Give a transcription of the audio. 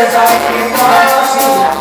as I keep on seeing.